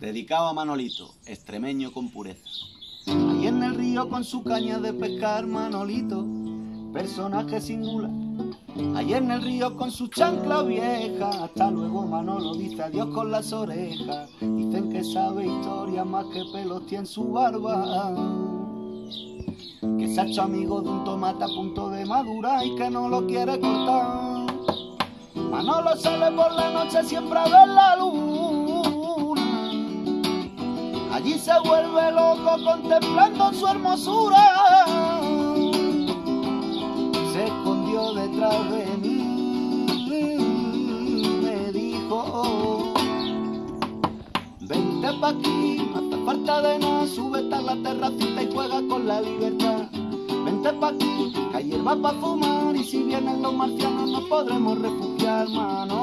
dedicado a Manolito, extremeño con pureza. Ahí en el río con su caña de pescar, Manolito, personaje singular. Ahí en el río con su chancla vieja, hasta luego Manolo dice adiós con las orejas. Dicen que sabe historia más que pelos tiene en su barba. Que se ha hecho amigo de un tomate a punto de madura y que no lo quiere cortar. Manolo sale por la noche siempre a ver la luna. Se vuelve loco contemplando su hermosura. Se escondió detrás de mí. Me dijo, vente pa' aquí, no hace falta de nada, súbete a la terracita y juega con la libertad. Vente pa' aquí, que hay hierba pa' fumar y si vienen los marcianos nos podremos refugiar, Manolo.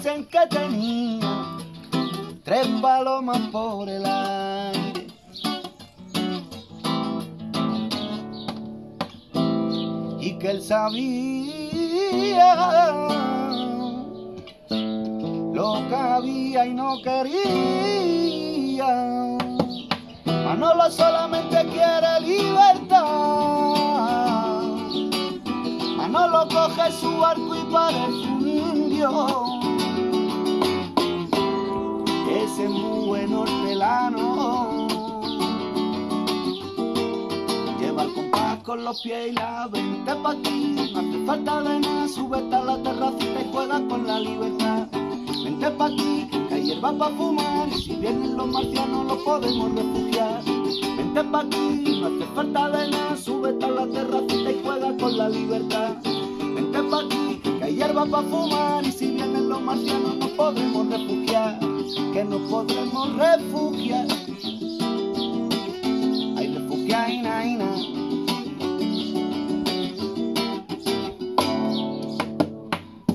Dicen que tenía tres palomas por el aire. Y que él sabía lo que había y no quería. Manolo solamente quiere libertad. Manolo coge su arco y parece un indio. Es muy buen hortelano. Lleva el compás con los pies y la vente pa' aquí. No hace falta de nada, súbete a la terracita y juega con la libertad. Vente pa' aquí, que hay hierba pa' fumar y si vienen los marcianos los podemos refugiar. Vente pa' aquí, no hace falta de nada, súbete a la terracita y juega con la libertad. Vente pa' aquí, que hay hierba pa' fumar y si vienen los marcianos nos podremos refugiar. Nos podremos refugiar. Hay refugia, ina, ina.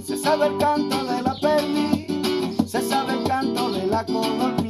Se sabe el canto de la perli, se sabe el canto de la color